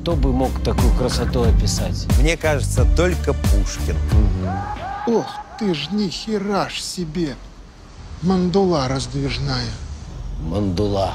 кто бы мог такую красоту описать? Мне кажется, только Пушкин. Ох, ты ж ни хераш себе. Мандула раздвижная. Мандула.